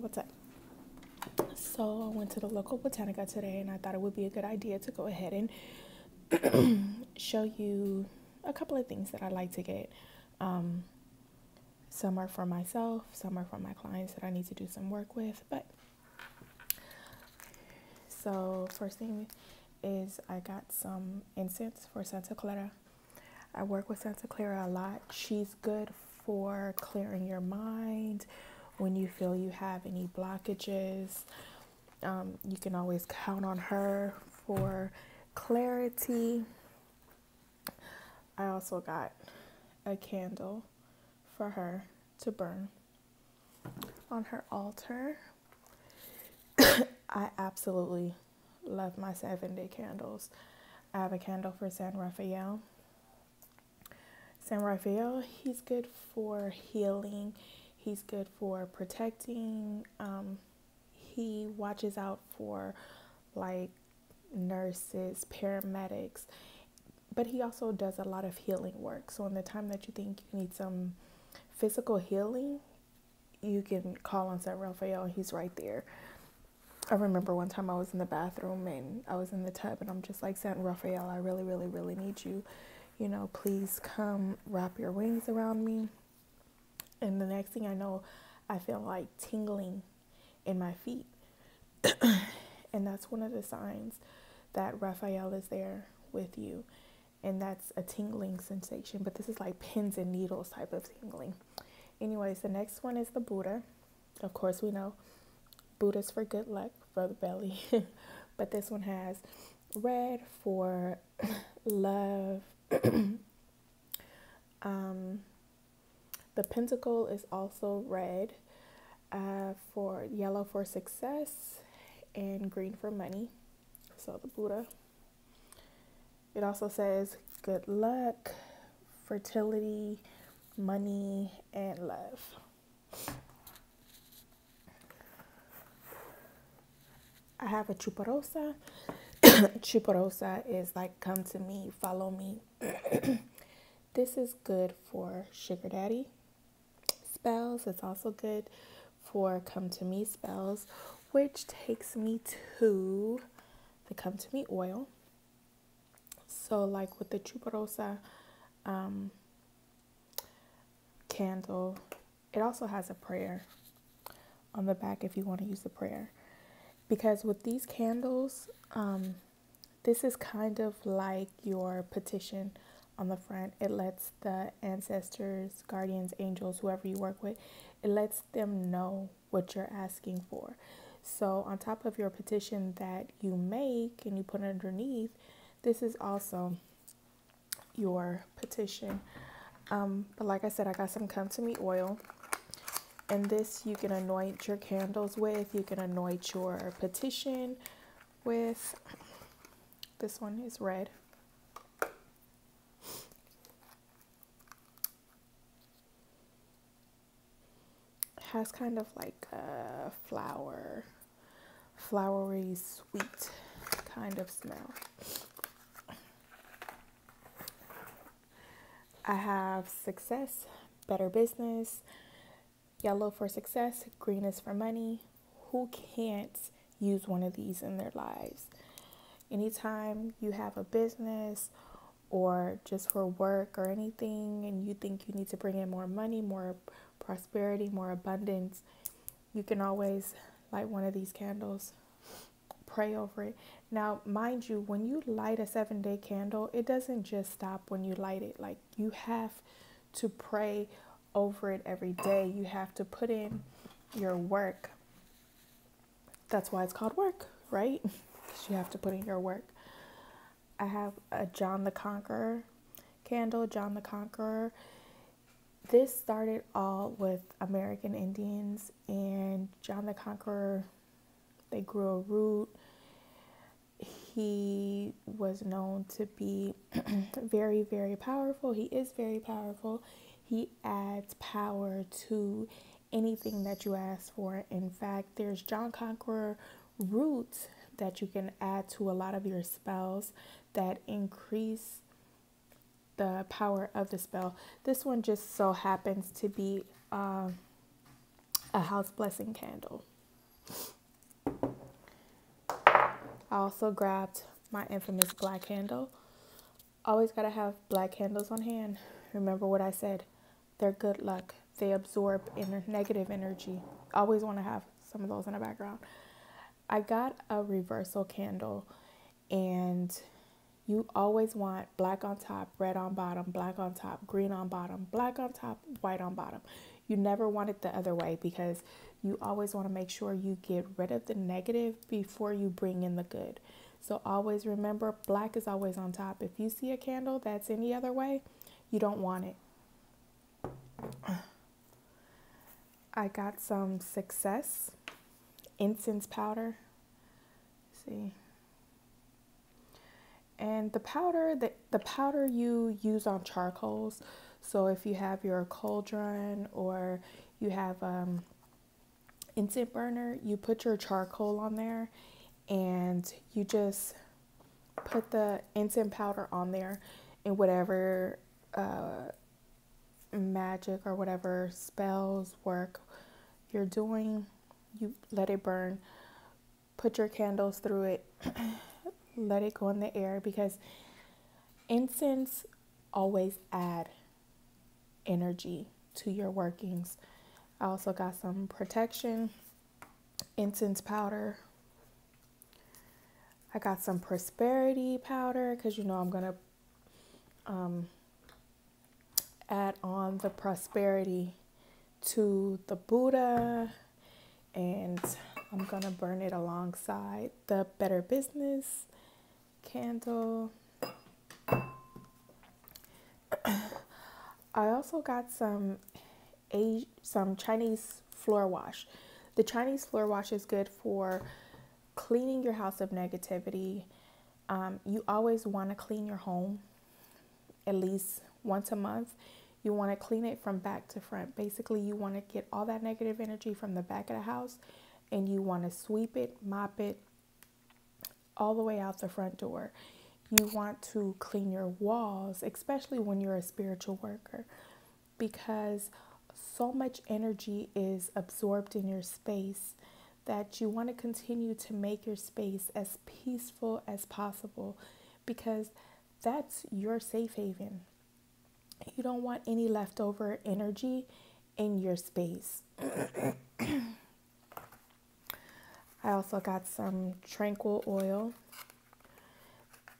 What's up? So I went to the local Botanica today and I thought it would be a good idea to go ahead and show you a couple of things that I like to get. Um, some are for myself, some are for my clients that I need to do some work with. But so, first thing is I got some incense for Santa Clara. I work with Santa Clara a lot. She's good for clearing your mind when you feel you have any blockages. Um, you can always count on her for clarity. I also got a candle for her to burn on her altar. I absolutely love my seven day candles. I have a candle for San Rafael. San Rafael, he's good for healing, he's good for protecting. Um, he watches out for like nurses, paramedics, but he also does a lot of healing work. So, in the time that you think you need some physical healing, you can call on San Rafael, he's right there. I remember one time I was in the bathroom and I was in the tub, and I'm just like, San Rafael, I really, really, really need you. You know, please come wrap your wings around me. And the next thing I know, I feel like tingling in my feet. and that's one of the signs that Raphael is there with you. And that's a tingling sensation, but this is like pins and needles type of tingling. Anyways, the next one is the Buddha. Of course, we know Buddha's for good luck for the belly, but this one has red for love. um, the pentacle is also red uh, for yellow for success and green for money. So the Buddha. It also says good luck, fertility, money, and love. I have a chuparosa. chuparosa is like come to me, follow me. this is good for sugar daddy spells. It's also good for come to me spells, which takes me to the come to me oil. So, like with the chuparosa um, candle, it also has a prayer on the back if you want to use the prayer because with these candles, um, this is kind of like your petition on the front. It lets the ancestors, guardians, angels, whoever you work with, it lets them know what you're asking for. So, on top of your petition that you make and you put underneath, this is also your petition. Um, but like I said, I got some come to me oil. And this you can anoint your candles with, you can anoint your petition with. This one is red. Has kind of like a flower, flowery, sweet kind of smell. I have success, better business, Yellow for success, green is for money. Who can't use one of these in their lives? Anytime you have a business or just for work or anything and you think you need to bring in more money, more prosperity, more abundance, you can always light one of these candles, pray over it. Now, mind you, when you light a seven day candle, it doesn't just stop when you light it. Like you have to pray over it every day. You have to put in your work. That's why it's called work, right? Because you have to put in your work. I have a John the Conqueror candle, John the Conqueror. This started all with American Indians and John the Conqueror. They grew a root. He was known to be very, very powerful. He is very powerful. He adds power to anything that you ask for. In fact, there's John Conqueror roots that you can add to a lot of your spells that increase the power of the spell. This one just so happens to be uh, a house blessing candle. I also grabbed my infamous black candle. Always got to have black candles on hand. Remember what I said. They're good luck. They absorb inner negative energy. Always want to have some of those in the background. I got a reversal candle and you always want black on top, red on bottom, black on top, green on bottom, black on top, white on bottom. You never want it the other way because you always want to make sure you get rid of the negative before you bring in the good. So always remember black is always on top. If you see a candle that's any other way, you don't want it. I got some success incense powder. see. And the powder the, the powder you use on charcoals. So if you have your cauldron or you have um incense burner, you put your charcoal on there and you just put the incense powder on there in whatever uh, magic or whatever spells work you're doing. You let it burn, put your candles through it, let it go in the air because incense always add energy to your workings. I also got some protection, incense powder. I got some prosperity powder because you know I'm to um, add on the prosperity to the Buddha and I'm to burn it alongside the Better Business candle. I also got some a some Chinese floor wash. The Chinese floor wash is good for cleaning your house of negativity. Um, you always want to clean your home at least once a month. You want to clean it from back to front. Basically, you want to get all that negative energy from the back of the house and you want to sweep it, mop it all the way out the front door. You want to clean your walls, especially when you're a spiritual worker, because so much energy is absorbed in your space that you want to continue to make your space as peaceful as possible because that's your safe haven. You don't want any leftover energy in your space. I also got some tranquil oil.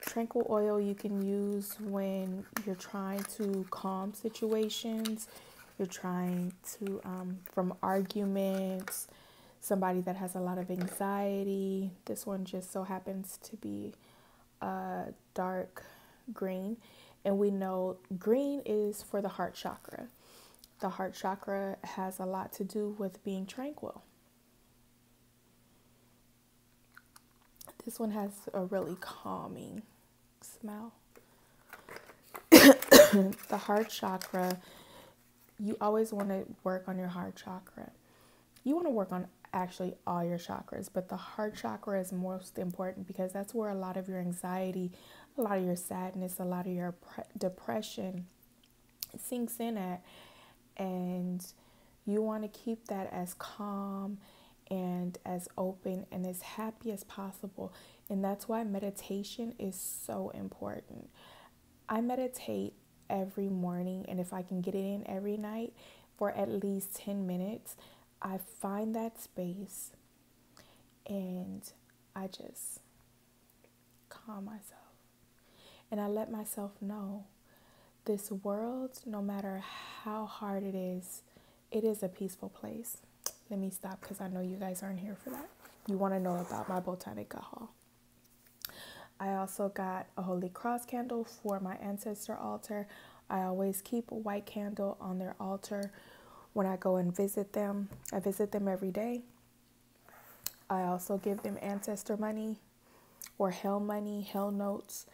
Tranquil oil you can use when you're trying to calm situations you're trying to, um, from arguments, somebody that has a lot of anxiety. This one just so happens to be uh, dark green. And we know green is for the heart chakra. The heart chakra has a lot to do with being tranquil. This one has a really calming smell. the heart chakra you always want to work on your heart chakra. You want to work on actually all your chakras, but the heart chakra is most important because that's where a lot of your anxiety, a lot of your sadness, a lot of your pre- depression sinks in at. And you want to keep that as calm and as open and as happy as possible. And that's why meditation is so important. I meditate every morning, and if I can get it in every night for at least 10 minutes, I find that space and I just calm myself. And I let myself know this world, no matter how hard it is, it is a peaceful place. Let me stop because I know you guys aren't here for that. You want to know about my Botanica haul. I also got a Holy Cross candle for my ancestor altar. I always keep a white candle on their altar when I go and visit them. I visit them every day. I also give them ancestor money or hell money, hell notes.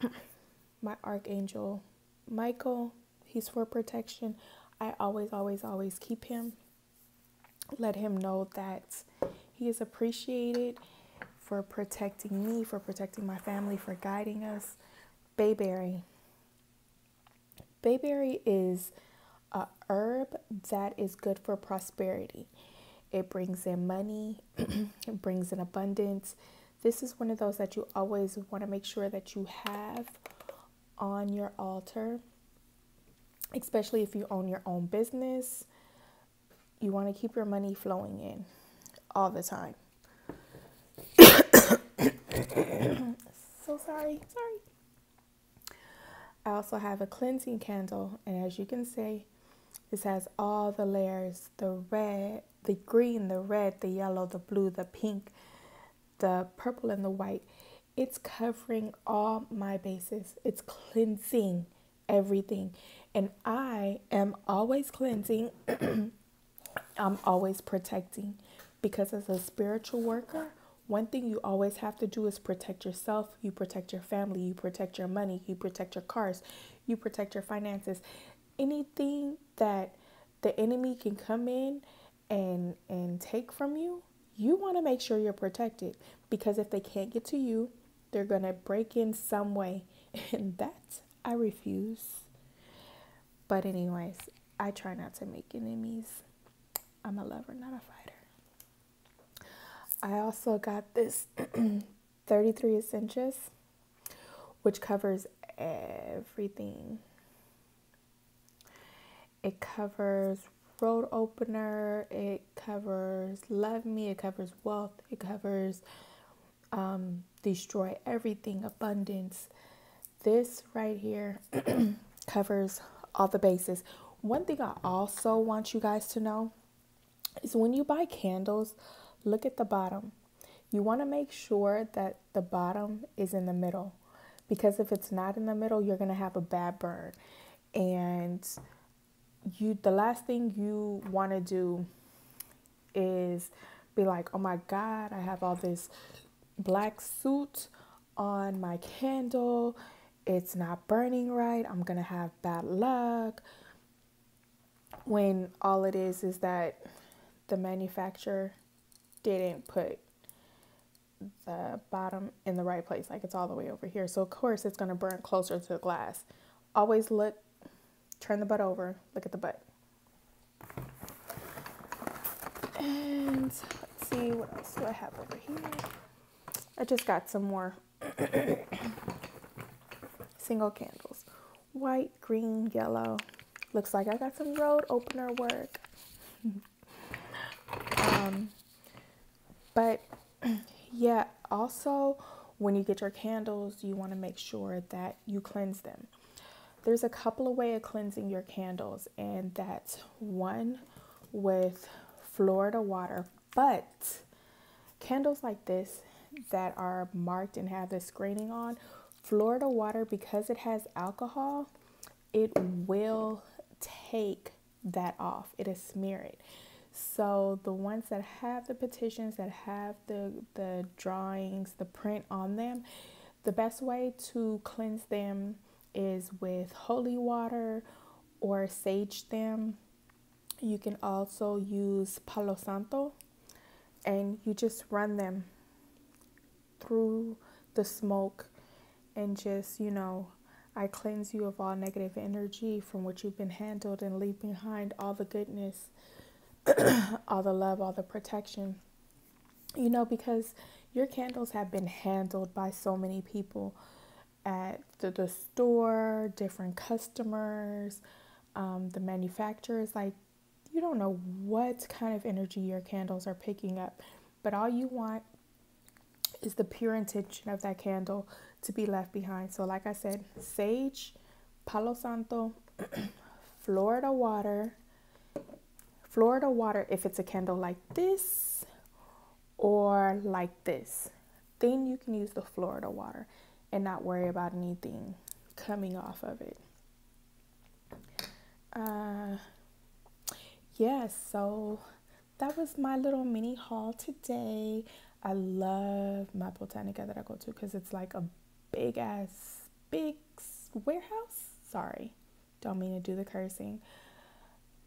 my archangel Michael, he's for protection. I always, always, always keep him. Let him know that he is appreciated for protecting me, for protecting my family, for guiding us. Bayberry. Bayberry is a herb that is good for prosperity. It brings in money, it brings in abundance. This is one of those that you always want to make sure that you have on your altar, especially if you own your own business. You want to keep your money flowing in all the time. so sorry, sorry. I also have a cleansing candle, and as you can see, this has all the layers the red, the green, the red, the yellow, the blue, the pink, the purple, and the white. It's covering all my bases, it's cleansing everything. And I am always cleansing, I'm always protecting because as a spiritual worker, one thing you always have to do is protect yourself, you protect your family, you protect your money, you protect your cars, you protect your finances. Anything that the enemy can come in and and take from you, you want to make sure you're protected because if they can't get to you, they're going to break in some way. And that I refuse. But anyways, I try not to make enemies. I'm a lover, not a fighter. I also got this 33 Essentials, which covers everything. It covers road opener, it covers love me, it covers wealth, it covers um, destroy everything, abundance. This right here covers all the bases. One thing I also want you guys to know is when you buy candles, look at the bottom. You want to make sure that the bottom is in the middle because if it's not in the middle, you're going to have a bad burn. And you the last thing you want to do is be like, "Oh my god, I have all this black soot on my candle. It's not burning right. I'm going to have bad luck." When all it is is that the manufacturer didn't put the bottom in the right place, like it's all the way over here. So of course it's gonna burn closer to the glass. Always look, turn the butt over, look at the butt. And let's see, what else do I have over here? I just got some more single candles. White, green, yellow. Looks like I got some road opener work. um, but yeah, also when you get your candles, you want to make sure that you cleanse them. There's a couple of ways of cleansing your candles, and that's one with Florida water. But candles like this that are marked and have the screening on, Florida water, because it has alcohol, it will take that off. It'll smear it. So the ones that have the petitions that have the the drawings, the print on them, the best way to cleanse them is with holy water or sage them. You can also use Palo Santo and you just run them through the smoke and just, you know, I cleanse you of all negative energy from which you've been handled and leave behind all the goodness all the love, all the protection. You know, because your candles have been handled by so many people at the, the store, different customers, um, the manufacturers. Like, you don't know what kind of energy your candles are picking up, but all you want is the pure intention of that candle to be left behind. So, like I said, sage, Palo Santo, Florida water, Florida water if it's a candle like this or like this. Then you can use the Florida water and not worry about anything coming off of it. Uh, yeah, so that was my little mini haul today. I love my Botanica that I go to because it's like a big ass, big warehouse. Sorry, don't mean to do the cursing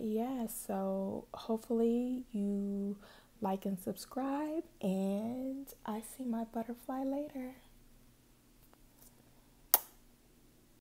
yeah, so hopefully you like and subscribe, and I see my butterfly later.